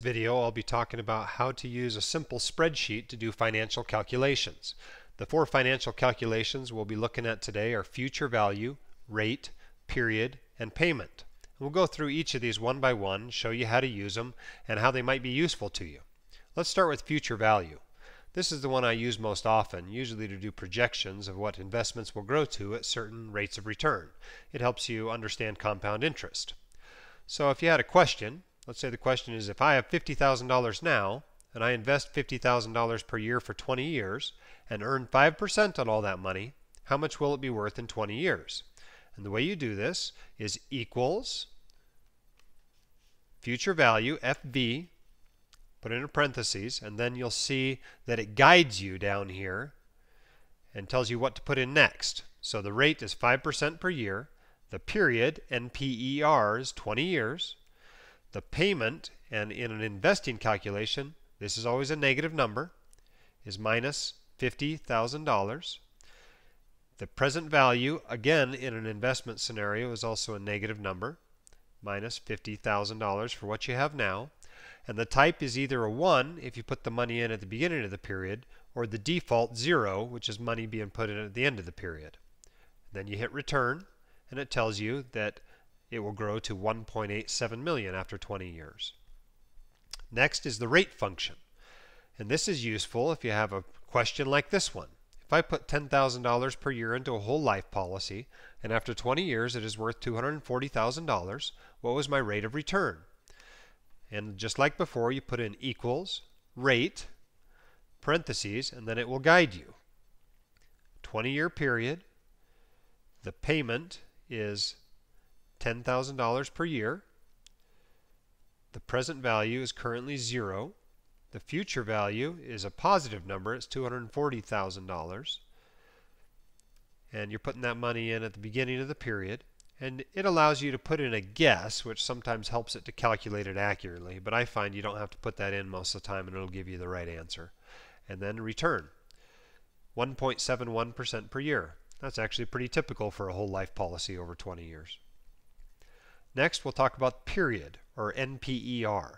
video I'll be talking about how to use a simple spreadsheet to do financial calculations. The four financial calculations we'll be looking at today are future value, rate, period, and payment. We'll go through each of these one by one, show you how to use them, and how they might be useful to you. Let's start with future value. This is the one I use most often, usually to do projections of what investments will grow to at certain rates of return. It helps you understand compound interest. So if you had a question, Let's say the question is if I have $50,000 now and I invest $50,000 per year for 20 years and earn 5% on all that money, how much will it be worth in 20 years? And the way you do this is equals future value, FV, put in parentheses, and then you'll see that it guides you down here and tells you what to put in next. So the rate is 5% per year. The period, NPER, is 20 years. The payment, and in an investing calculation, this is always a negative number, is minus $50,000. The present value, again in an investment scenario, is also a negative number, minus $50,000 for what you have now. And the type is either a 1 if you put the money in at the beginning of the period, or the default 0, which is money being put in at the end of the period. Then you hit return, and it tells you that it will grow to 1.87 million after 20 years. Next is the rate function. And this is useful if you have a question like this one. If I put $10,000 per year into a whole life policy, and after 20 years it is worth $240,000, what was my rate of return? And just like before, you put in equals, rate, parentheses, and then it will guide you. 20 year period, the payment is $10,000 per year. The present value is currently zero. The future value is a positive number, it's $240,000. And you're putting that money in at the beginning of the period. And it allows you to put in a guess, which sometimes helps it to calculate it accurately. But I find you don't have to put that in most of the time and it'll give you the right answer. And then return 1.71% per year. That's actually pretty typical for a whole life policy over 20 years. Next, we'll talk about period, or NPER.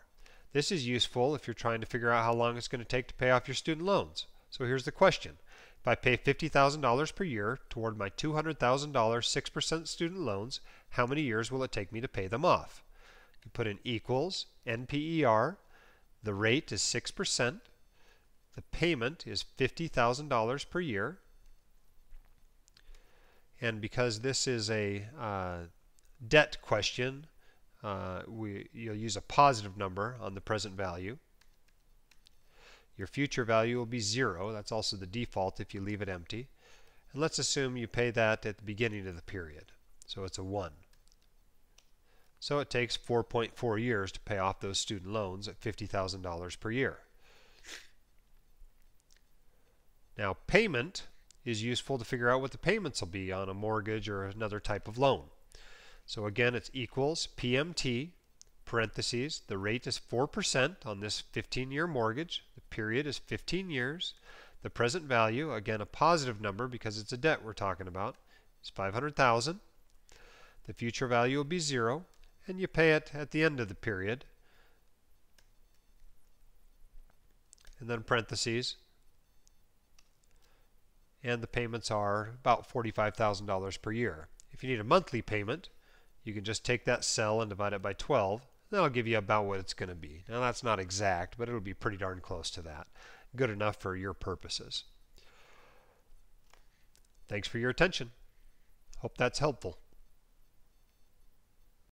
This is useful if you're trying to figure out how long it's going to take to pay off your student loans. So here's the question. If I pay $50,000 per year toward my $200,000 6% student loans, how many years will it take me to pay them off? You put in equals NPER. The rate is 6%. The payment is $50,000 per year. And because this is a uh, debt question, uh, we, you'll use a positive number on the present value. Your future value will be 0. That's also the default if you leave it empty. And let's assume you pay that at the beginning of the period. So it's a 1. So it takes 4.4 years to pay off those student loans at $50,000 per year. Now payment is useful to figure out what the payments will be on a mortgage or another type of loan. So again, it's equals PMT, parentheses, the rate is 4% on this 15-year mortgage. The period is 15 years. The present value, again a positive number because it's a debt we're talking about, is 500,000. The future value will be 0, and you pay it at the end of the period. And then parentheses. And the payments are about $45,000 per year. If you need a monthly payment, you can just take that cell and divide it by 12. That'll give you about what it's going to be. Now that's not exact, but it'll be pretty darn close to that. Good enough for your purposes. Thanks for your attention. Hope that's helpful.